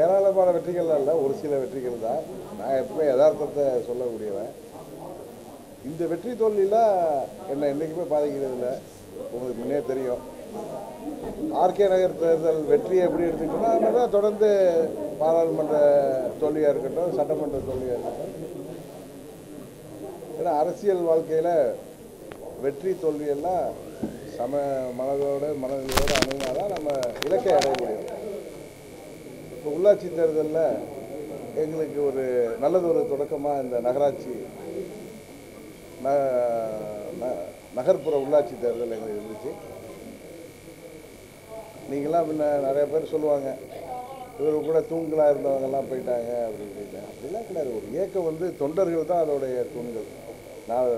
ஏராளமான வெற்றிகள்லாம் இல்லை. ஒரு சில வெற்றிகள் தான். நான் எப்பவுமே யதார்த்தத்தை சொல்லக்கூடியவன். இந்த வெற்றி தோல்வியெல்லாம் என்னை என்றைக்குமே பாதிக்கிறது இல்லை. உங்களுக்கு முன்னே தெரியும். ஆர்கே நகர் தேர்தல் வெற்றியை எப்படி எடுத்துக்கிட்டோம்னா தொடர்ந்து பாராளுமன்ற தோல்வியாக இருக்கட்டும் சட்டமன்ற தோல்வியாக இருக்கட்டும். ஏன்னா அரசியல் வாழ்க்கையில் வெற்றி தோல்வியெல்லாம் சம மனதோடு மனநிலையோடு அணுகினா தான் நம்ம இலக்கை அடைய முடியும். இப்போ உள்ளாட்சி தேர்தலில் எங்களுக்கு ஒரு நல்லது ஒரு தொடக்கமாக இந்த நகராட்சி ந- ந- நகர்ப்புற உள்ளாட்சி தேர்தல் எங்களுக்கு இருந்துச்சு. நீங்களாம் முன்ன நிறைய பேர் சொல்லுவாங்க இவர் கூட தூண்களாக இருந்தவங்கெல்லாம் போயிட்டாங்க அப்படின்னு அப்படிலாம் கிடையாது. ஒரு இயக்கம் வந்து தொண்டர்கள் தான் அதோடைய தூண்கள். நான்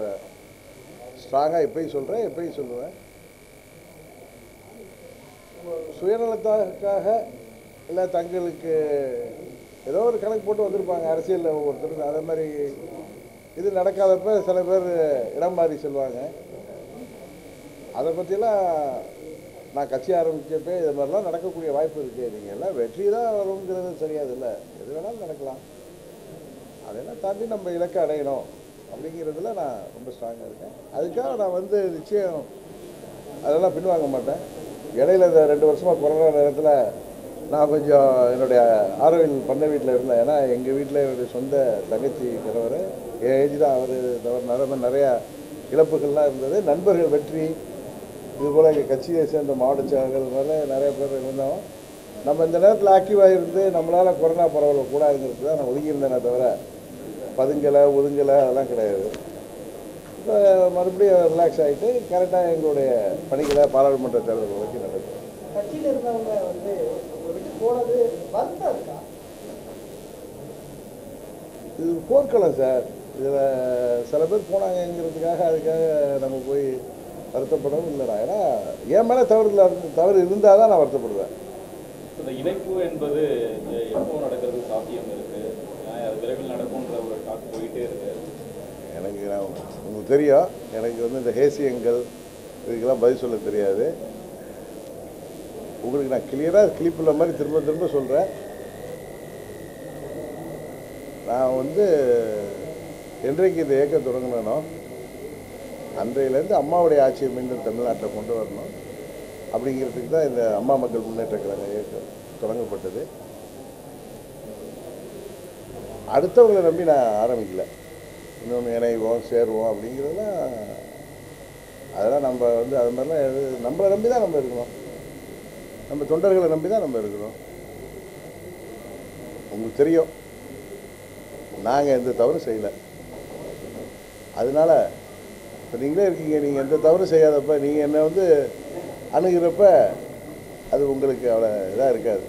ஸ்ட்ராங்காக எப்பயும் சொல்கிறேன் எப்பயும் சொல்லுவேன். சுயநலத்துக்காக இல்லை தங்களுக்கு ஏதோ ஒரு கணக்கு போட்டு வந்திருப்பாங்க அரசியலில் ஒவ்வொருத்தரும். அதே மாதிரி இது நடக்காதப்ப சில பேர் இடம் மாறி செல்வாங்க அதை பற்றிலாம் நான் கட்சி ஆரம்பித்தப்பே இது மாதிரிலாம் நடக்கக்கூடிய வாய்ப்பு இருக்குது நீங்கள் எல்லாம் வெற்றி தான் வருங்கிறது சரியாது இல்லை. எது வேணாலும் நடக்கலாம். அதெல்லாம் தாண்டி நம்ம இலக்கை அடையணும் அப்படிங்கிறதுல நான் ரொம்ப ஸ்ட்ராங்காக இருக்கேன். அதுக்காக நான் வந்து நிச்சயம் அதெல்லாம் பின்வாங்க மாட்டேன். இடையில இந்த ரெண்டு வருஷமாக கொரோனா நேரத்தில் நான் கொஞ்சம் என்னுடைய ஆரோவில் பண்ண வீட்டில் இருந்தேன். ஏன்னா எங்கள் வீட்டில் என்னுடைய சொந்த தங்கச்சி கணவர் என் ஏஜ் தான் அவர். தவிர நிறைய நிறையா இழப்புகள்லாம் இருந்தது. நண்பர்கள் வெற்றி. இது போல் எங்கள் கட்சியை சேர்ந்த மாவட்ட செயலர்கள் மேலே நிறைய பேர் இருந்தோம். நம்ம இந்த நேரத்தில் ஆக்டிவாக இருந்து நம்மளால் கொரோனா பரவல கூடாதுங்கிறது தான் நான் ஒதுங்கியிருந்தேனே தவிர பதுங்கலை ஒதுங்கலை அதெல்லாம் கிடையாது. இப்போ மறுபடியும் ரிலாக்ஸ் ஆகிட்டு கரெக்டாக எங்களுடைய பணிகளை பாராளுமன்ற தேர்தல் வரைக்கும் நடக்கும். கட்சியில் இருந்தவங்க வந்து போனது வருத்தம் இருக்கா இது போர்க்களம் சார். இதில் சில பேர் போனாங்கங்கிறதுக்காக அதுக்காக நம்ம போய் வருத்தப்படவும் இல்லைடா. ஏன்னா என் மேலே தவறு இல்லை தவறு இருந்தால் தான் நான் வருத்தப்படுவேன். இந்த இணைப்பு என்பது எப்போ நடக்கிறது சாத்தியம் இருக்கு? ஏன்னா அது விரைவில் நடக்கும்ன்ற ஒரு டாக் போயிட்டே இருக்கு. எனக்கு நான் உங்களுக்கு தெரியும். எனக்கு வந்து இந்த ஹேசியங்கள் இதுக்கெல்லாம் பதில் சொல்ல தெரியாது. உங்களுக்கு நான் கிளியராக கிளிப்புள்ள மாதிரி திரும்ப திரும்ப சொல்கிறேன் நான் வந்து என்றைக்கு இந்த இயக்கம் தொடங்கினோ அன்றையிலேருந்து அம்மாவுடைய ஆட்சியை மீண்டும் தமிழ்நாட்டில் கொண்டு வரணும். அப்படிங்கிறதுக்கு தான் இந்த அம்மா மக்கள் முன்னேற்ற கழக இயக்கம் தொடங்கப்பட்டது. அடுத்தவங்களை நம்பி நான் ஆரம்பிக்கல. இன்னொன்று இணைவோம் சேருவோம் அப்படிங்கிறதெல்லாம் அதெல்லாம் நம்ம வந்து அது மாதிரிலாம் எது நம்மளை நம்பி தான் நம்ம இருக்கணும். நம்ம தொண்டர்களை நம்பி தான் நம்ம இருக்கிறோம். உங்களுக்கு தெரியும் நாங்கள் எந்த தவறும் செய்யலை. அதனால இப்போ நீங்களே இருக்கீங்க நீங்கள் எந்த தவறும் செய்யாதப்ப நீங்கள் என்னை வந்து அணுகிறப்ப அது உங்களுக்கு அவ்வளோ இதாக இருக்காது.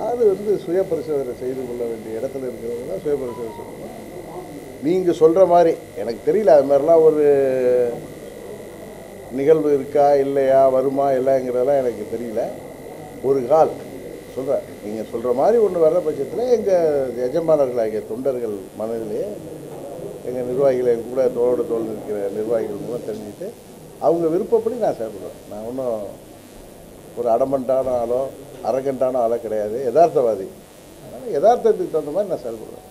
யார் வந்து சுய பரிசோதனை செய்து கொள்ள வேண்டிய இடத்துல இருக்கிறவங்க தான் சுய பரிசோதனை சொல்லணும் நீங்கள் சொல்கிற மாதிரி எனக்கு தெரியல அது மாதிரிலாம் ஒரு நிகழ்வு இருக்கா இல்லையா வருமா இல்லைங்கிறதெல்லாம் எனக்கு தெரியல. ஒரு கால். சொல்கிறேன் நீங்கள் சொல்கிற மாதிரி ஒன்று வர்ற பட்சத்தில் எங்கள் எஜமானர்களாகிய தொண்டர்கள் மனதிலேயே எங்கள் நிர்வாகிகளை என் கூட தோளோட தோல் நிற்கிற நிர்வாகிகள் மூலம் தெரிஞ்சுட்டு அவங்க விருப்பப்படி நான் செயல்படுவேன். நான் ஒன்றும் ஒரு அடமண்டான ஆளோ அரகண்டான ஆளோ கிடையாது. யதார்த்தவாதி. அதனால் யதார்த்தத்துக்கு தகுந்த மாதிரி நான் செயல்படுவேன்.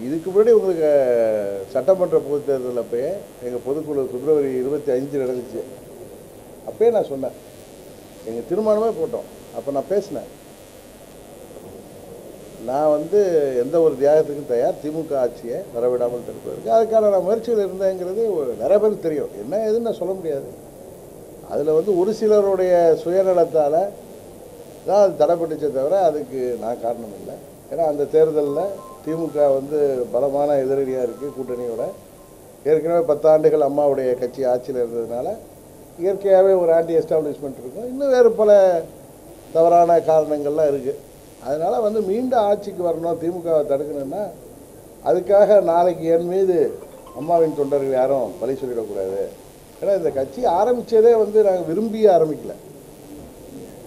இதுக்கு முன்னாடி உங்களுக்கு சட்டமன்ற பொது தேர்தல் அப்பயே எங்கள் பொதுக்குழு பிப்ரவரி இருபத்தி அஞ்சு நடந்துச்சு. அப்பயே நான் சொன்னேன். எங்கள் தீர்மானமே போட்டோம். அப்போ நான் பேசினேன். நான் வந்து எந்த ஒரு தியாகத்துக்கும் தயார். திமுக ஆட்சியை வரவிடாமல் தடுப்பதற்கு அதுக்கான நான் முயற்சிகள் இருந்தேங்கிறது ஒரு- நிறைய பேருக்கு தெரியும். என்ன ஏதுன்னு நான் சொல்ல முடியாது. அதில் வந்து ஒரு சிலருடைய சுயநலத்தால் தான் அது தடைப்பட்டுச்சே தவிர அதுக்கு நான் காரணம் இல்லை. ஏன்னா அந்த தேர்தலில் திமுக வந்து பலமான எதிரடியாக இருக்குது கூட்டணியோட. ஏற்கனவே பத்தாண்டுகள் அம்மாவுடைய கட்சி ஆட்சியில் இருந்ததுனால இயற்கையாகவே ஒரு ஆன்டி எஸ்டாப்ளிஷ்மெண்ட் இருக்கும். இன்னும் வேறு பல தவறான காரணங்கள்லாம் இருக்குது அதனால் வந்து மீண்டும் ஆட்சிக்கு வரணும் திமுகவை தடுக்கணும்னா அதுக்காக நாளைக்கு என் மீது அம்மாவின் தொண்டர்கள் யாரும் பழி சொல்லிடக்கூடாது. ஏன்னா இந்த கட்சி ஆரம்பித்ததே வந்து நாங்கள் விரும்பி ஆரம்பிக்கல.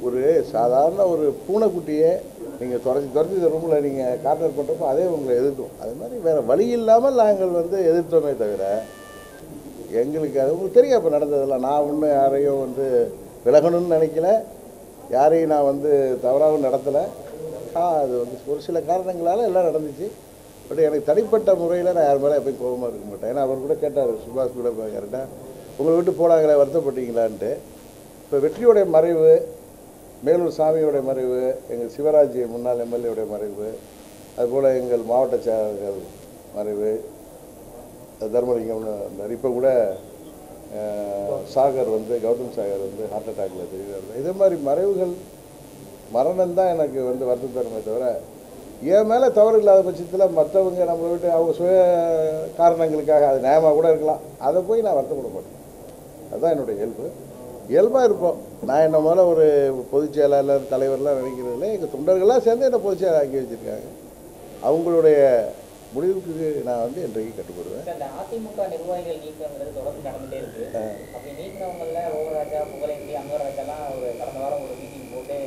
ஒரு சாதாரண ஒரு பூனைக்குட்டியை நீங்கள் துரத்தி துரத்தி இந்த ரூமில் நீங்கள் கார்னர் பண்ணுறப்போ அதே உங்களை எதிர்க்கும் அது மாதிரி வேறு வழி இல்லாமல் நாங்கள் வந்து எதிர்த்தோமே தவிர எங்களுக்கு அது உங்களுக்கு தெரியும் அப்போ நடந்ததெல்லாம். நான் ஒன்றும் யாரையும் வந்து விலகணும்னு நினைக்கல. யாரையும் நான் வந்து தவறாகவும் நடத்தலை. அது வந்து ஒரு சில காரணங்களால் எல்லாம் நடந்துச்சு. பட் எனக்கு தனிப்பட்ட முறையில் நான் யார் மேலே எப்பயும் கோபமாக இருக்க மாட்டேன். ஏன்னா அவர் கூட கேட்டார் சுபாஷ் கூட கரெக்டாக உங்களை விட்டு போனாங்களே வருத்தப்பட்டீங்களான்ட்டு. இப்போ வெற்றியோடைய மறைவு மேலூர் சாமியோடைய மறைவு எங்கள் சிவராஜ் முன்னாள் எம்எல்ஏவுடைய மறைவு அதுபோல் எங்கள் மாவட்ட செயலாளர்கள் மறைவு தர்மலிங்கம்னு இருந்தார். இப்போ கூட சாகர் வந்து கௌதம் சாகர் வந்து ஹார்ட் அட்டாக்ல தெரியுது இதே மாதிரி மறைவுகள் மரணம் தான் எனக்கு வந்து வருத்தம் தருமே தவிர என் மேலே தவறு இல்லாத பட்சத்தில் மற்றவங்க நம்ம வீட்டு அவங்க சுய காரணங்களுக்காக அது நியாயமாக கூட இருக்கலாம். அதை போய் நான் வருத்தப்பட மாட்டேன். அதுதான் என்னுடைய இயல்பு. இயல்பாக இருப்போம். நான் என்ன முதல்ல ஒரு பொதுச் செயலாளர் தலைவர்லாம் நினைக்கிறதில்ல எங்கள் தொண்டர்கள்லாம் சேர்ந்து என்னை பொதுச் செயலாளர் ஆக்கி வச்சுருக்காங்க. அவங்களுடைய முடிவுக்கு நான் வந்து என்றைக்கு கட்டுப்படுவேன். அதிமுக நிர்வாகிகள் நீக்கங்கிறது தொடர்ந்து நடந்துட்டே இருக்கு. அப்படி நீக்கினவங்கள ஓவராஜா புகழேந்தி அங்கராஜாலாம் ஒரு கடந்த வாரம் ஒரு மீட்டிங் போட்டு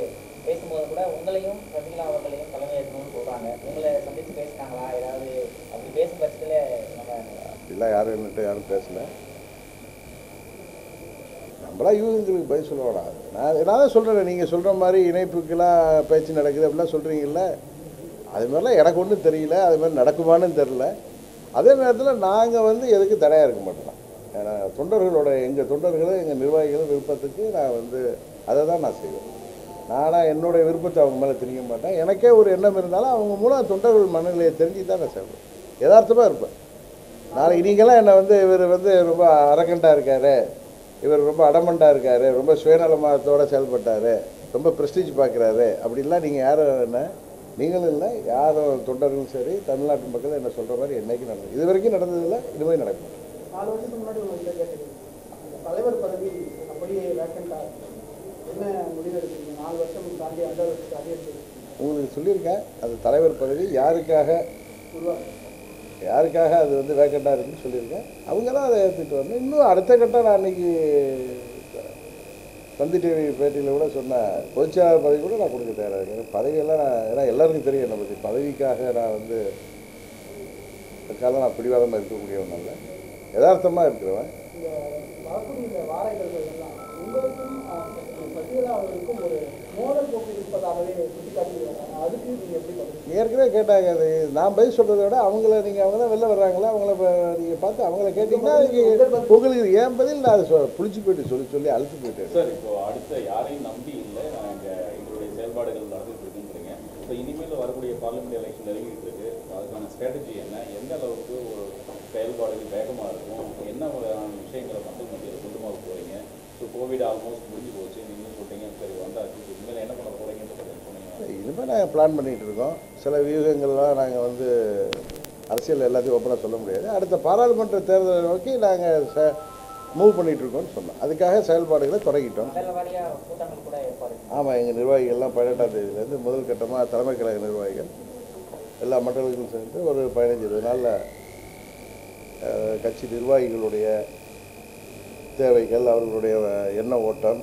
பேசும்போது கூட உங்களையும் சசிகலா அவர்களையும் தலைமை ஏற்கணும்னு சொல்றாங்க. உங்களை சந்திச்சு பேசினாங்களா ஏதாவது அப்படி பேசும் பட்சத்துல நம்ம அப்படிலாம் யாரும் என்னட்டு யாரும் பேசல. நம்மளா யூதங்களுக்கு பதில் சொல்ல வேணாம் நான் நான் தான் சொல்கிறேன் நீங்கள் சொல்கிற மாதிரி இணைப்புக்கெல்லாம் பேச்சு நடக்குது அப்படிலாம் சொல்கிறீங்கல்ல அது மாதிரிலாம் எனக்கு ஒன்றும் தெரியல அது மாதிரி நடக்குமான்னு தெரில அதே நேரத்தில் நாங்கள் வந்து எதுக்கு தடையாக இருக்க மாட்டோம். ஏன்னா தொண்டர்களோட எங்கள் தொண்டர்களும் எங்கள் நிர்வாகிகளும் விருப்பத்துக்கு நான் வந்து அதை தான் நான் செய்வேன். நானாக என்னுடைய விருப்பத்தை அவங்க மேலே திணிக்க மாட்டேன். எனக்கே ஒரு எண்ணம் இருந்தாலும் அவங்க மூலம் தொண்டர்கள் மனநிலையை தெரிஞ்சு தான் நான் செய்வேன். யதார்த்தமாக இருப்பேன். நாளைக்கு நீங்களாம் என்னை வந்து இவர் வந்து ரொம்ப அரக்கண்டாக இருக்காரு. இவர் ரொம்ப அடமண்டாக இருக்காரு ரொம்ப சுயநலமாத்தோட செயல்பட்டார் ரொம்ப ப்ரெஸ்டீஜ் பார்க்குறாரு அப்படிலாம் நீங்கள் யாரும் என்ன? நீங்களும் இல்லை யாரும் தொண்டர்களும் சரி தமிழ்நாட்டு மக்கள் என்ன சொல்கிற மாதிரி என்னைக்கு நடந்தது? இது வரைக்கும் நடந்ததில்லை இனிமேல் நடக்கும். தலைவர் பதவி அப்படியே வேக்கண்டா என்ன முடிவு எடுத்தீங்க நாலு வருஷம் தாண்டி அஞ்சாவது வருஷத்துக்கு அதிகரிச்சு உங்களுக்கு சொல்லியிருக்கேன் அந்த தலைவர் பதவி யாருக்காக உருவாக்கு யாருக்காக அது வந்து வேக்கண்டாக இருக்குன்னு சொல்லியிருக்கேன். அவங்க தான் அதை ஏற்றுட்டு வரணும். இன்னும் அடுத்த கட்டம் நான் அன்றைக்கி தந்தி டிவி பேட்டியில் கூட சொன்னேன் பொதுச்செயலாளர் பதவி கூட நான் கொடுக்க தயாராக இருக்கேன். பதவியெல்லாம் நான் ஏன்னா எல்லாருக்கும் தெரியும் என்னை பற்றி பதவிக்காக நான் வந்து அதுக்காக நான் பிடிவாதமாக இருக்கக்கூடியவன் அல்ல. யதார்த்தமாக இருக்கிறவன். வரக்கூடிய வார இதழ்கள் எல்லாம் உங்களுக்கும் பட்டியலாளர்களுக்கும் ஒரு ஏற்கனவே கேட்டாங்க அது. நான் பதில் சொல்கிறத விட அவங்கள நீங்கள் அவங்க தான் வெளில வர்றாங்களா? அவங்கள நீங்கள் பார்த்து அவங்கள கேட்டிங்கன்னா நீங்க- உங்களுக்கு ஏன் பதில்? நான் அதை புளிச்சு போயிட்டு சொல்லி சொல்லி அழுத்து போயிட்டேன். சார் இப்போ அடுத்த யாரையும் நம்பி இல்லை. நாங்க எங்களுடைய செயல்பாடுகள் நடந்துட்டு இப்போ இனிமேல் வரக்கூடிய பார்லிமெண்ட் எலெக்ஷன் நெருங்கிட்டு இருக்கு. அதுக்கான ஸ்ட்ராட்டஜி என்ன? எந்த அளவுக்கு ஒரு செயல்பாடுகள் வேகமாக இருக்கும்? என்ன வகையான விஷயங்களை மக்கள் மத்தியில் கொண்டு போக போறீங்க? ஸோ கோவிட் ஆல்மோஸ்ட் முடிஞ்சு போச்சு. நீங்களும் சொல்றீங்க. சரி வந்தாச்சு. இனிமேல் நாங்கள் பிளான் பண்ணிகிட்டு இருக்கோம். சில வியூகங்கள்லாம் நாங்கள் வந்து அரசியல் எல்லாத்தையும் ஓப்பனாக சொல்ல முடியாது. அடுத்த பாராளுமன்ற தேர்தலை நோக்கி நாங்கள் ச மூவ் பண்ணிகிட்டு இருக்கோம்னு சொன்னோம். அதுக்காக செயல்பாடுகளை தொடங்கிட்டோம். ஆமாம் எங்கள் நிர்வாகிகள்லாம் பதினெட்டாம் தேதியிலேருந்து முதல் கட்டமாக தலைமை கழக நிர்வாகிகள் எல்லா மண்டலங்களும் சேர்ந்து ஒரு பதினஞ்சு இருபது நாளில் கட்சி நிர்வாகிகளுடைய தேவைகள் அவர்களுடைய எண்ண ஓட்டம்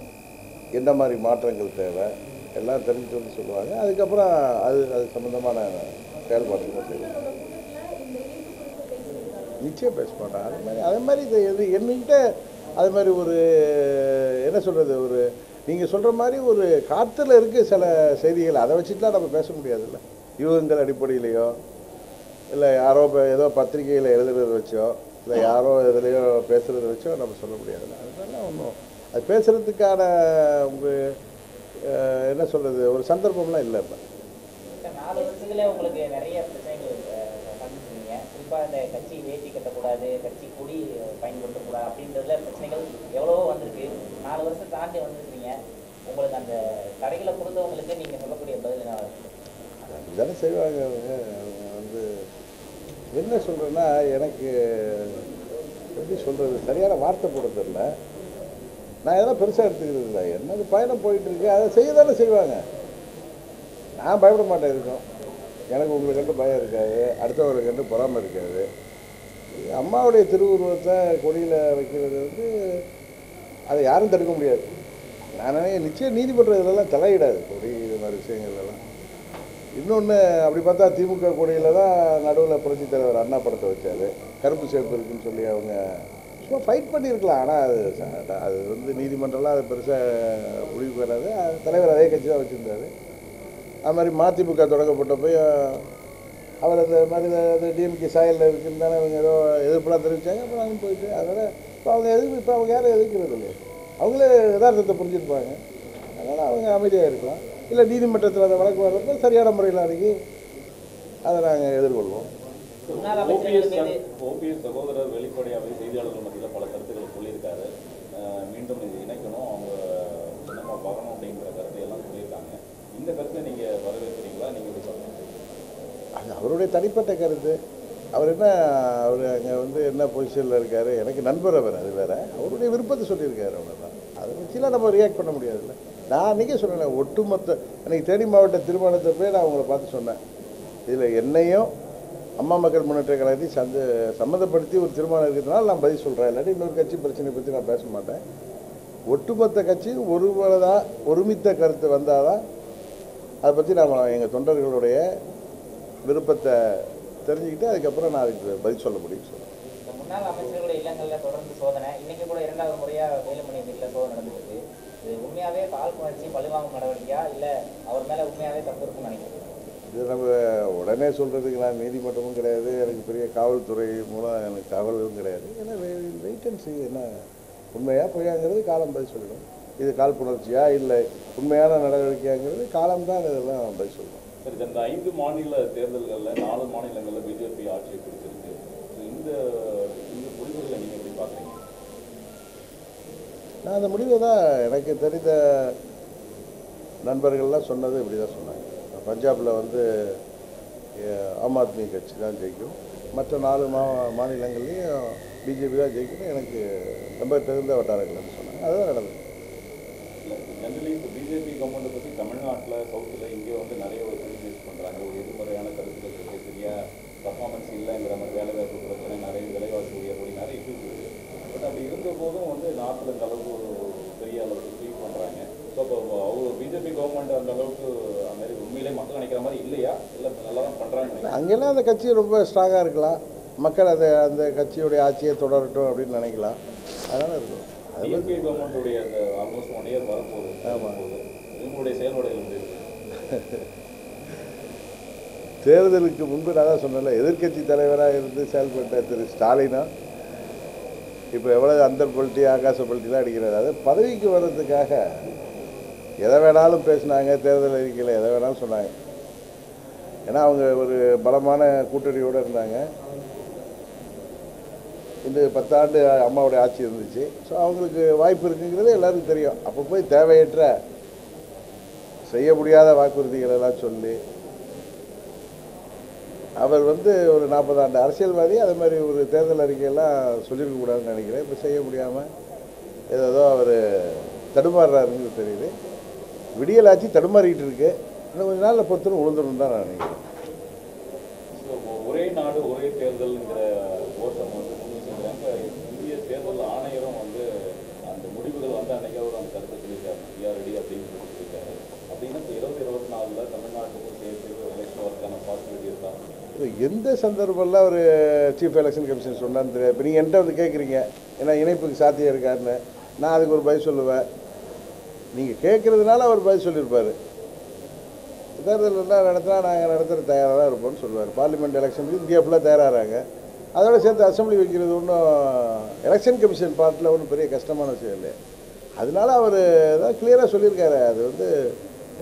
என்ன மாதிரி மாற்றங்கள் தேவை? எல்லாம் தெரிஞ்சு வந்து சொல்லுவாங்க. அதுக்கப்புறம் அது அது சம்மந்தமான செயல்பாடுகள் செய்வாங்க. நிச்சயம் பேச மாட்டேன் அதே மாதிரி அதே மாதிரி இது எது என்கிட்ட அது மாதிரி ஒரு என்ன சொல்கிறது ஒரு நீங்கள் சொல்கிற மாதிரி ஒரு காற்றுல இருக்க சில செய்திகள். அதை வச்சுட்டுலாம் நம்ம பேச முடியாதுல்ல. யூகங்கள் அடிப்படையிலையோ இல்லை யாரோ இப்போ ஏதோ பத்திரிகையில் எழுதுறத வச்சோ இல்லை யாரோ எதுலையோ பேசுகிறத வச்சோ நம்ம சொல்ல முடியாதுல்ல. அதனால ஒன்றும் அது பேசுகிறதுக்கான என்ன சொல்கிறது ஒரு சந்தர்ப்பம்லாம் இல்லை இப்போ. நாலு வருஷத்துல உங்களுக்கு நிறைய பிரச்சனைகள் சந்திச்சிருக்கீங்க. குறிப்பா இந்த கட்சி வேட்டி கட்டக்கூடாது கட்சி கொடி பயன்படுத்தக்கூடாது அப்படின்றதுல பிரச்சனைகள் எவ்வளவோ வந்திருக்கு. நாலு வருஷம் தாண்டி வந்திருக்கீங்க. உங்களுக்கு அந்த தடைகளை கொடுத்தவங்களுக்கு நீங்க சொல்லக்கூடிய பதில் என்ன? அப்படிதானே செய்வாங்க வந்து என்ன சொல்கிறேன்னா எனக்கு எப்படி சொல்கிறது சரியான வார்த்தை போட தெரில நான் எதெல்லாம் பெருசாக எடுத்துக்கிறது இல்லை என்னது பயணம் போயிட்டுருக்கு. அதை செய்ய தானே செய்வாங்க. நான் பயப்பட மாட்டேன் இருக்கும் எனக்கு உங்களுக்கு கண்டு பயம் இருக்காது. அடுத்தவருக்கு கண்டு பொறாமல் இருக்காது. அம்மாவுடைய திருவுருவத்தை கொடியில் வைக்கிறது வந்து அதை யாரும் தடுக்க முடியாது. நான் நிச்சயம் நீதிமன்றம் இதெல்லாம் தலையிடாது. கொடி இது மாதிரி விஷயங்கள்லாம் இன்னொன்று அப்படி பார்த்தா திமுக கொடியில் தான் நடுவில் புரட்சித் தலைவர் அண்ணா படத்தை வச்சார். கருப்பு சேர்ப்பு இருக்குன்னு சொல்லி அவங்க சும்மா ஃபைட் பண்ணியிருக்கலாம் ஆனால் அது அது வந்து நீதிமன்றம்லாம் அது பெருசாக முடிவுக்கு வராது. தலைவர் அதே கட்சி தான் வச்சுருந்தாரு. அது மாதிரி மதிமுக தொடங்கப்பட்டப்போ அவர் அந்த மாதிரி அந்த டிஎம்கே சாயலில் இருக்குன்னு அவங்க ஏதோ எதிர்ப்புலாம் தெரிவித்தாங்க அப்புறம் அவங்க போயிட்டு அதனால் இப்போ அவங்க எதிர்ப்பு இப்போ அவங்க யாரும் எதிர்க்கிறது இல்லையா. அவங்களே யதார்த்தத்தை புரிஞ்சுருப்பாங்க அதனால் அவங்க அமைதியாக இருக்கலாம். இல்லை நீதிமன்றத்தில் அந்த வழக்கு வர்றப்ப சரியான முறையில் அணுகி அதை நாங்கள் எதிர்கொள்வோம். ஓபிஎஸ் சகோதரர் வெளிப்படையாகவே செய்தியாளர்கள் மத்தியில் பல கருத்துக்களை சொல்லியிருக்காரு. மீண்டும் இது இணைக்கணும். அவங்க சின்னமாக வரணும் அப்படிங்கிற கருத்தை எல்லாம் சொல்லியிருக்காங்க. இந்த கருத்தை நீங்கள் வரவேற்கிறீங்களா? நீங்கள் அது அவருடைய தனிப்பட்ட கருத்து. அவர் என்ன அவர் அங்கே வந்து என்ன பொசிஷனில் இருக்கார்? எனக்கு நண்பர் அவர் அது வேற. அவருடைய விருப்பத்தை சொல்லியிருக்காரு அவ்வளோதான் அதை வச்சுலாம் நம்ம ரியாக்ட் பண்ண முடியாதுல்ல. நான் அன்றைக்கே சொன்னேன் ஒட்டுமொத்த அன்றைக்கி தேனி மாவட்ட திருமணத்தை போய் நான் உங்களை பார்த்து சொன்னேன். இதில் என்னையும் அம்மா மக்கள் முன்னேற்ற கழகத்தையும் சந்த சம்மந்தப்படுத்தி ஒரு திருமணம் இருக்கிறதுனால நான் பதில் சொல்கிறேன் இல்லாட்டி இன்னொரு கட்சி பிரச்சனை பற்றி நான் பேச மாட்டேன். ஒட்டுமொத்த கட்சி ஒருவரதான் ஒருமித்த கருத்து வந்தால் தான் அதை பற்றி நாம் எங்கள் தொண்டர்களுடைய விருப்பத்தை தெரிஞ்சுக்கிட்டு அதுக்கப்புறம் நான் அதுக்கு பதில் சொல்ல முடியும் சொல்கிறேன் முன்னாள் அமைச்சர்களுடைய தொடர்ந்து சோதனை. இன்னைக்கு கூட இரண்டாவது முறையாக வேலுமணி வீட்டில் சோதனை நடந்துருக்கு. இது உண்மையாவே பால் புணர்ச்சி பழிவாங்கும் நடவடிக்கையா? இல்ல அவர் மேல உண்மையாவே தப்பு இருக்குன்னு நினைக்கிறேன் இது நம்ம உடனே சொல்கிறதுக்கு நான் நீதிமன்றமும் கிடையாது. எனக்கு பெரிய காவல்துறை மூலம் எனக்கு தகவல்களும் கிடையாது. ஏன்னா வெயிட் அண்ட் see என்ன? உண்மையாக பொய்யாங்கிறது காலம் பதில் சொல்லிடும் இது காழ்ப்புணர்ச்சியா? இல்லை. உண்மையான நடவடிக்கையாங்கிறது காலம் தான் இதெல்லாம் பதில் சொல்லும். சரி இந்த ஐந்து மாநில தேர்தல்களில் நாலு மாநிலங்களில் பிஜேபி ஆட்சியை பிடிச்சிருக்கு. So, இந்த இந்த முடிவுகளை நீங்கள் எப்படி பார்க்குறீங்க? நான் அந்த முடிவை தான் எனக்கு தெரிந்த நண்பர்கள்லாம் சொன்னது இப்படி தான் சொன்னாங்க. பஞ்சாபில் வந்து ஆம் ஆத்மி கட்சி தான் ஜெயிக்கும். மற்ற நாலு மா மாநிலங்கள்லேயும் பிஜேபி தான் ஜெயிக்கணும் எனக்கு ரொம்ப தெரிந்த வட்டாரங்கள்னு சொன்னாங்க. அதுதான் நடந்தது. ஜென்ரலி இப்போ பிஜேபி கவர்மெண்ட்டை பற்றி தமிழ்நாட்டில் சவுத்தில் இங்கே வந்து நிறைய ஒரு கிரிட்டிசைஸ் பண்ணுறாங்க ஒரு எதிர்மறையான கருத்துக்கள் இருக்குது சரியா பர்ஃபார்மன்ஸ் இல்லைங்கிற மாதிரி வேலைவாய்ப்பு பிரச்சனை நிறைய விலைவாசி உயர்வு நிறைய இஷ்யூஸ் இருக்குது பட் அப்படி இருந்த போதும் வந்து நாட்டில் இந்த அளவுக்கு ஒரு பெரிய அளவுக்கு அவர் பிஜேபி கவர்மெண்ட் அந்த அளவுக்கு அந்த மாதிரி உண்மையிலே மக்கள் நினைக்கிற மாதிரி இல்லையா? இல்லை நல்லா தான் பண்ணுறாங்க அங்கெல்லாம் அந்த கட்சி ரொம்ப ஸ்ட்ராங்காக இருக்கலாம். மக்கள் அதை அந்த கட்சியுடைய ஆட்சியை தொடரட்டும் அப்படின்னு நினைக்கலாம். அதனால் இருக்கும். டிஎம்கே கவர்மெண்ட்டுடைய அந்த ஆல்மோஸ்ட் ஒன் இயர் வரப்போகுது வரப்போகுது இவங்களுடைய செயல்பாடுகள் தேர்தலுக்கு முன்பு நான் தான் சொன்னேன்ல எதிர்க்கட்சி தலைவராக இருந்து செயல்பட்ட திரு ஸ்டாலினா இப்போ எவ்வளோ அந்த பல்ட்டி ஆகாச பல்ட்டிலாம் அடிக்கிறாரு. அது பதவிக்கு வர்றதுக்காக எதை வேணாலும் பேசினாங்க தேர்தல் அறிக்கையில் எதை வேணாலும் சொன்னாங்க. ஏன்னா அவங்க ஒரு பலமான கூட்டணியோடு இருந்தாங்க. இந்த பத்தாண்டு அம்மாவுடைய ஆட்சி இருந்துச்சு. ஸோ அவங்களுக்கு வாய்ப்பு இருக்குங்கிறது எல்லாருக்கும் தெரியும். அப்போ போய் தேவையற்ற செய்ய முடியாத வாக்குறுதிகள் எல்லாம் சொல்லி அவர் வந்து ஒரு நாற்பது ஆண்டு அரசியல்வாதி அது மாதிரி ஒரு தேர்தல் அறிக்கையெல்லாம் சொல்லியிருக்கக்கூடாதுன்னு நினைக்கிறேன். இப்போ செய்ய முடியாமல் ஏதோ அவர் தடுமாறுறாருங்கிறது தெரியுது. விடியல் ஆட்சி தடுமாறிக்கிட்டு இருக்கு. இன்னும் கொஞ்ச நாளில் பொத்துன்னு உளுந்துடும் தான் நான் நினைக்கிறேன். ஒரே நாடு ஒரே தேர்தல்ங்கிற ஓட்டம் வந்து இந்திய தேர்தல் ஆணையரும் வந்து அந்த முடிவுகள் வந்து அன்னைக்கு அவர் அந்த கருத்தை சொல்லியிருக்காரு. அப்படின்னு சொல்லி சொல்லியிருக்காரு. அப்படின்னா இப்போ இருபது இருபத்தி நாலில் தமிழ்நாட்டுக்கும் சேர்த்து எலெக்ஷன் வரக்கான பாசிபிலிட்டி இருக்கா? இது எந்த சந்தர்ப்பம்ல ஒரு சீஃப் எலெக்ஷன் கமிஷன் சொன்னான்னு தெரியாது. இப்போ நீங்கள் என்கிட்ட வந்து கேட்குறீங்க ஏன்னா இணைப்புக்கு சாத்தியம் இருக்காருன்னு. நான் அதுக்கு ஒரு பதில் சொல்லுவேன். நீங்கள் கேட்குறதுனால அவர் பதில் சொல்லியிருப்பார். தேர்தல் எல்லாம் நடத்தினா நாங்கள் நடத்துகிற தயாராக தான் இருப்போம்னு சொல்லுவார். பார்லிமெண்ட் எலெக்ஷனுக்கு இந்தியா ஃபுல்லாக தயாராகிறாங்க அதோட சேர்த்து அசம்பிளி வைக்கிறது ஒன்றும் எலெக்ஷன் கமிஷன் பார்ட்டில் ஒன்றும் பெரிய கஷ்டமான விஷயம் இல்லை அதனால அவர் தான் கிளியராக சொல்லியிருக்காரு. அது வந்து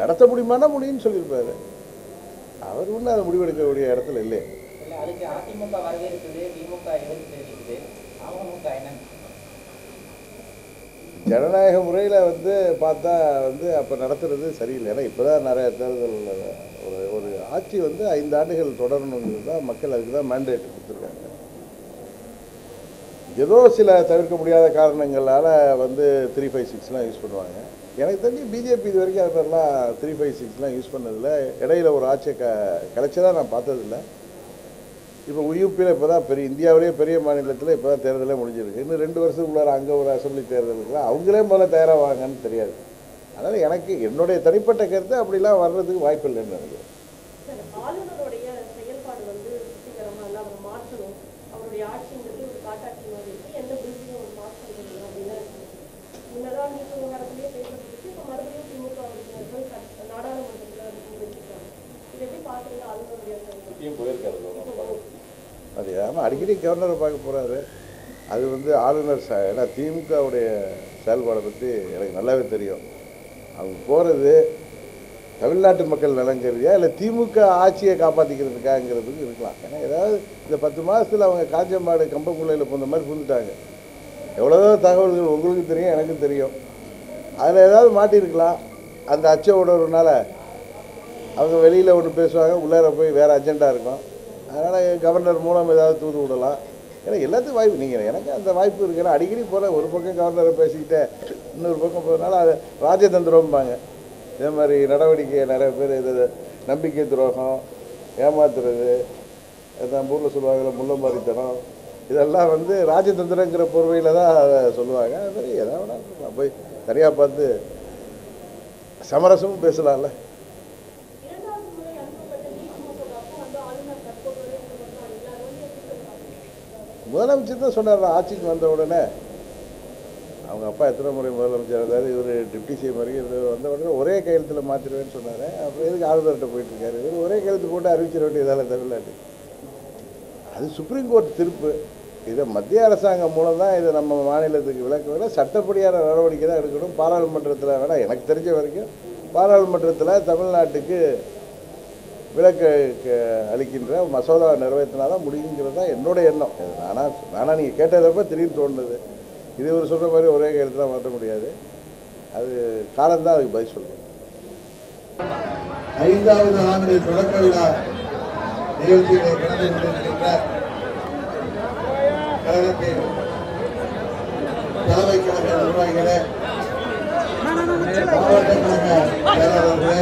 நடத்த முடியுமானா முடியும்னு சொல்லியிருப்பார். அவர் ஒன்றும் அதை முடிவெடுக்கக்கூடிய இடத்துல இல்லை அதுக்கு அதிமுக வரவேற்குது திமுக எதிர்ப்பு தெரிவிக்குது. அவங்க என்ன ஜனநாயக முறையில் வந்து பார்த்தா வந்து அப்போ நடத்துறது சரியில்லை. ஏன்னா இப்போ தான் நிறைய தேர்தல் ஒரு ஒரு ஆட்சி வந்து ஐந்து ஆண்டுகள் தொடரணுங்கிறது தான் மக்கள் அதுக்கு தான் மேண்டேட் கொடுத்துருக்காங்க. ஏதோ சில தவிர்க்க முடியாத காரணங்களால் வந்து த்ரீ ஃபைவ் சிக்ஸ்லாம் யூஸ் பண்ணுவாங்க. எனக்கு தெரிஞ்சு பிஜேபி இது வரைக்கும் அது மாதிரிலாம் த்ரீ ஃபைவ் சிக்ஸ்லாம் யூஸ் பண்ணதில்லை. இடையில ஒரு ஆட்சியை க கலைச்சதாக நான் பார்த்ததில்ல. இப்போ யூபியில் இப்போ தான் பெரிய இந்தியாவிலேயே பெரிய மாநிலத்தில் இப்போ தான் தேர்தலே முடிஞ்சிருக்கு. இன்னும் ரெண்டு வருஷத்துக்குள்ளார அங்கே ஒரு அசெம்பிளி தேர்தல் இருக்குல்ல அவங்களே முதல்ல தயாராவாங்கன்னு தெரியாது. அதனால் எனக்கு என்னுடைய தனிப்பட்ட கருத்து அப்படிலாம் வர்றதுக்கு வாய்ப்பு இல்லைன்னு நினைக்கிறேன் இப்பயும் போயிருக்காரு. அது ஆமாம் அடிக்கடி கவர்னரை பார்க்க போகிறாரு அது வந்து ஆளுநர் ச ஏன்னா திமுகவுடைய செயல்பாடை பற்றி எனக்கு நல்லாவே தெரியும். அவங்க போகிறது தமிழ்நாட்டு மக்கள் நலங்கிறதையா இல்லை திமுக ஆட்சியை காப்பாற்றிக்கிறதுக்காங்கிறதுக்கு இருக்கலாம். ஏன்னா ஏதாவது இந்த பத்து மாதத்தில் அவங்க காஞ்சமாடு கம்பக்குள்ளையில் போன மாதிரி புரிஞ்சுட்டாங்க எவ்வளோதோ தகவல்கள் உங்களுக்கு தெரியும் எனக்கும் தெரியும். அதில் ஏதாவது மாட்டியிருக்கலாம். அந்த அச்ச உணர்வுனால அவங்க வெளியில் ஒன்று பேசுவாங்க உள்ளார போய் வேறு அஜெண்டா இருக்கும். அதனால் கவர்னர் மூலம் ஏதாவது தூது விடலாம். ஏன்னா எல்லாத்துக்கும் வாய்ப்பு நீங்கள் எனக்கு அந்த வாய்ப்பு இருக்கு ஏன்னா அடிக்கடி போகிற ஒரு பக்கம் கவர்னரை பேசிக்கிட்டே இன்னொரு பக்கம் போகிறதுனால அது ராஜதந்திரம்பாங்க. இதே மாதிரி நடவடிக்கை நிறைய பேர் இது நம்பிக்கை துரோகம் ஏமாத்துறது நம்ம ஊரில் சொல்லுவாங்கல்ல முள்ளமாரித்தனம் இதெல்லாம் வந்து ராஜதந்திரங்கிற பொறுமையில் தான் அதை சொல்லுவாங்க. அது மாதிரி எதாவது போய் சரியாக பார்த்து சமரசமும் பேசலாம்ல இரண்டாவது முறை அனுப்பப்பட்ட நீட் மசோதாவுக்கும் வந்து ஆளுநர் தற்போது வரை கொண்டு வந்தார் எல்லாரும் வந்து எப்படி சார் பாக்குறீங்க? முதலமைச்சர் தான் சொன்னார் ஆட்சிக்கு வந்த உடனே. அவங்க அப்பா எத்தனை முறை முதலமைச்சர் இருந்தார் இவர் டிப்டி சிஎம் வரைக்கும் இது வந்த உடனே ஒரே கையெழுத்தில் மாற்றிடுவேன்னு சொன்னார். அப்புறம் எதுக்கு ஆளுநர்கிட்ட போயிட்டுருக்காரு? இவர் ஒரே கையெழுத்து போட்டு அறிவிச்சிட வேண்டியதால தமிழ்நாட்டு அது சுப்ரீம் கோர்ட் திருப்பு. இதை மத்திய அரசாங்கம் மூலம் தான் இதை நம்ம மாநிலத்துக்கு விளக்க விட சட்டப்படியான நடவடிக்கை தான் எடுக்கணும். பாராளுமன்றத்தில் வேணால் எனக்கு தெரிஞ்ச வரைக்கும் பாராளுமன்றத்தில் தமிழ்நாட்டுக்கு விலக்கு அளிக்கின்ற மசோதா நிறைவேற்றினா தான் முடியுங்கிறது தான் என்னோட எண்ணம். இது நானா நானா நீங்கள் கேட்டதப்ப திடீர்னு தோணுது. இது ஒரு சொல்கிற மாதிரி ஒரே கையெழுத்து மாற்ற முடியாது. அது காலம்தான் அதுக்கு பதில் சொல்லுவோம் ஐந்தாவது ஆண்டு தொடக்க விழா நிகழ்ச்சிகளை கலந்து கொண்டிருக்கின்ற கழகத்தின் தலைமை கழக நிர்வாகிகளே மாவட்ட கழக செயலாளர்களே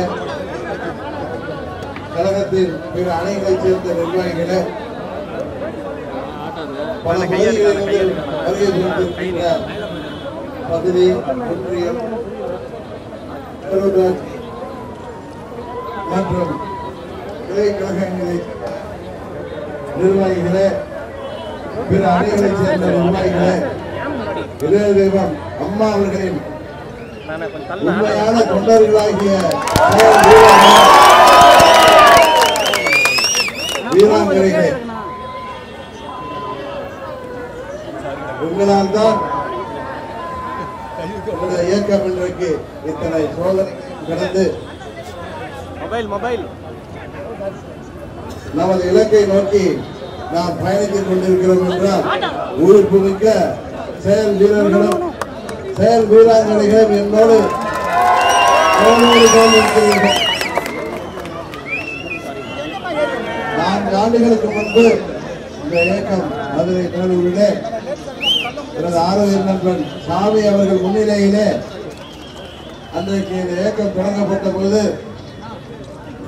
கழகத்தின் பிற அணிகளைச் சேர்ந்த நிர்வாகிகளே பல பகுதிகளிலிருந்து வருகை புரிந்திருக்கின்ற பகுதி ஒன்றியம் மற்றும் நிர்வாகிகளே பிற அணிகளைச் சேர்ந்த நிர்வாகிகளே இளைய தெய்வம் அம்மா அவர்களின் உண்மையான தொண்டர்களாகிய வீராங்கனைகளே உங்களால் தான் இந்த இயக்கம் இன்றைக்கு இத்தனை சோதனை கடந்து நமது இலக்கை நோக்கி நாம் பயணித்துக் கொண்டிருக்கிறோம் என்றால் உறுப்பு மிக்க செயல் வீரர்களும் செயல் வீராங்கனைகளும் என்னோடு இருக்கிறீர்கள் நான்கு ஆண்டுகளுக்கு முன்பு இந்த இயக்கம் மதுரை பேரூரிலே எனது ஆரோக்கிய நண்பன் சாமி அவர்கள் முன்னிலையிலே அன்றைக்கு இந்த இயக்கம் தொடங்கப்பட்ட பொழுது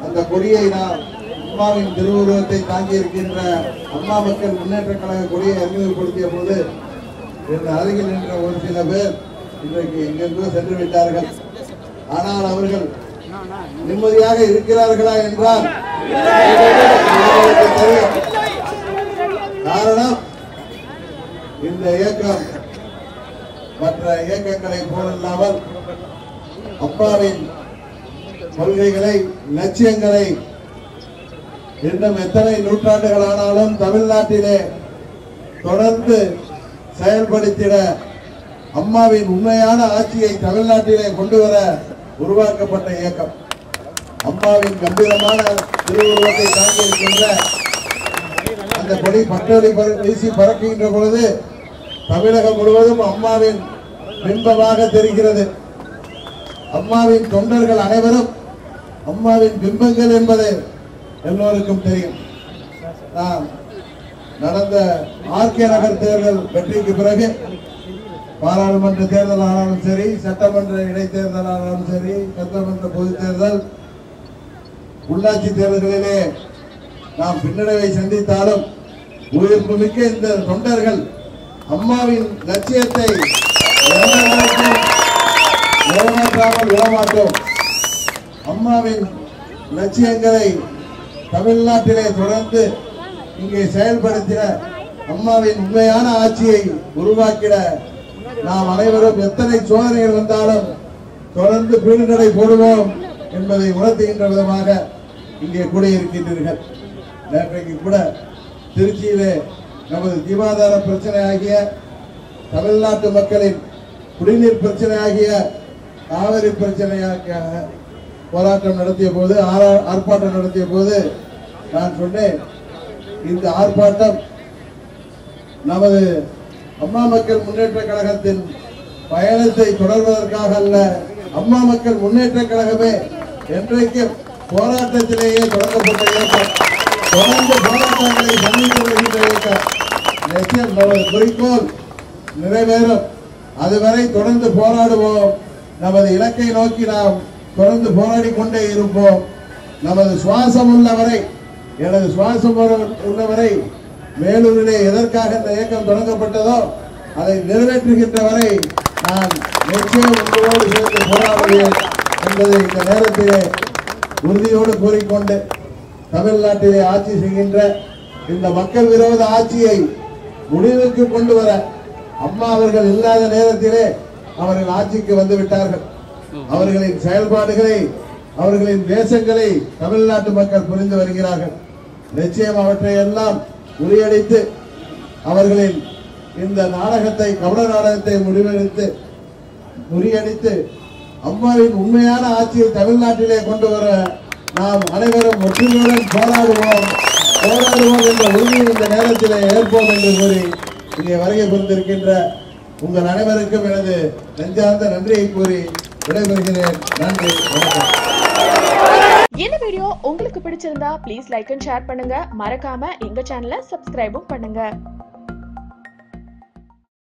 அந்த கொடியை நாம் அம்மாவின் திருவுருவத்தை தாங்கி இருக்கின்ற அம்மா மக்கள் முன்னேற்ற கழக கொடியை அறிமுகப்படுத்திய பொழுது என் அருகில் நின்ற ஒரு சில பேர் இன்றைக்கு எங்கெங்கோ சென்று விட்டார்கள். ஆனால் அவர்கள் நிம்மதியாக இருக்கிறார்களா என்றால் காரணம் இந்த இயக்கம் மற்ற இயக்கங்களை போலல்லாமல் அப்பாவின் கொள்கைகளை லட்சியங்களை இன்னும் எத்தனை நூற்றாண்டுகள் ஆனாலும் தமிழ்நாட்டிலே தொடர்ந்து செயல்படுத்திட அம்மாவின் உண்மையான ஆட்சியை தமிழ்நாட்டிலே கொண்டு வர உருவாக்கப்பட்ட இயக்கம். அம்மாவின் கம்பீரமான திருவுருவத்தை தாங்கி இருக்கின்ற அந்த கொடி பட்டொலி வீசி பறக்குகின்ற பொழுது தமிழகம் முழுவதும் அம்மாவின் பிம்பமாக தெரிகிறது. அம்மாவின் தொண்டர்கள் அனைவரும் அம்மாவின் பிம்பங்கள் என்பது எல்லோருக்கும் தெரியும். நான் நடந்த ஆர்கே நகர் தேர்தல் வெற்றிக்கு பிறகு பாராளுமன்ற தேர்தல் ஆனாலும் சரி சட்டமன்ற இடைத்தேர்தல் ஆனாலும் சரி சட்டமன்ற பொதுத் தேர்தல் உள்ளாட்சி தேர்தல்களிலே நாம் பின்னடைவை சந்தித்தாலும் உயிர்ப்பு மிக்க இந்த தொண்டர்கள் அம்மாவின் லட்சியத்தை நிறைவேற்றாமல் விடமாட்டோம். அம்மாவின் லட்சியங்களை தமிழ்நாட்டிலே தொடர்ந்து இங்கே செயல்படுத்தின அம்மாவின் உண்மையான ஆட்சியை உருவாக்கிட நாம் அனைவரும் எத்தனை சோதனைகள் வந்தாலும் தொடர்ந்து பீடுநடை போடுவோம். என்பதை உணர்த்துகின்ற விதமாக இங்கே கூட இருக்கின்றீர்கள் நேற்றைக்கு கூட திருச்சியிலே நமது ஜீவாதார பிரச்சனை ஆகிய தமிழ்நாட்டு மக்களின் குடிநீர் பிரச்சனை ஆகிய காவிரி பிரச்சனையாக போராட்டம் நடத்திய போது ஆரா- ஆர்ப்பாட்டம் நடத்திய போது நான் சொன்னேன் இந்த ஆர்ப்பாட்டம் நமது அம்மா மக்கள் முன்னேற்ற கழகத்தின் பயணத்தை தொடர்வதற்காக அல்ல அம்மா மக்கள் முன்னேற்ற கழகமே என்றைக்கு போராட்டத்திலேயே தொடங்கப்பட்ட இயக்கம் தொடர்ந்து போராட்டங்களை சந்தித்து வருகின்ற இயக்கம் நிச்சயம் நமது குறிக்கோள் நிறைவேறும். அதுவரை தொடர்ந்து போராடுவோம். நமது இலக்கை நோக்கி நாம் தொடர்ந்து போராடி கொண்டே இருப்போம். நமது சுவாசம் உள்ளவரை எனது சுவாசம் உள்ளவரை மேலூரிலே எதற்காக இந்த இயக்கம் தொடங்கப்பட்டதோ அதை நிறைவேற்றுகின்ற வரை நான் நிச்சயம் உங்களோடு சேர்ந்து போராடுவேன். என்பதை இந்த நேரத்திலே உறுதியோடு கூறிக்கொண்டு தமிழ்நாட்டிலே ஆட்சி செய்கின்ற இந்த மக்கள் விரோத ஆட்சியை முடிவுக்கு கொண்டு வர அம்மா அவர்கள் இல்லாத நேரத்திலே அவர்கள் ஆட்சிக்கு வந்து விட்டார்கள். அவர்களின் செயல்பாடுகளை அவர்களின் தேசங்களை தமிழ்நாட்டு மக்கள் புரிந்து வருகிறார்கள். நிச்சயம் அவற்றை எல்லாம் முறியடித்து அவர்களின் இந்த நாடகத்தை கவன நாடகத்தை முடிவெடுத்து முறியடித்து அம்மாவின் உண்மையான ஆட்சியை தமிழ்நாட்டிலே கொண்டு வர நாம் அனைவரும் ஒற்றுமையுடன் போராடுவோம். போராடுவோம் என்ற உறுதியை இந்த நேரத்தில் ஏற்போம் என்று கூறி இங்கே வருகை புரிந்திருக்கின்ற உங்கள் அனைவருக்கும் எனது நெஞ்சார்ந்த நன்றியை கூறி விடைபெறுகிறேன். நன்றி வணக்கம். இந்த வீடியோ உங்களுக்கு பிடிச்சிருந்தா ப்ளீஸ் லைக் அண்ட் ஷேர் பண்ணுங்க. மறக்காம எங்க சேனலை சப்ஸ்கிரைபும் பண்ணுங்க.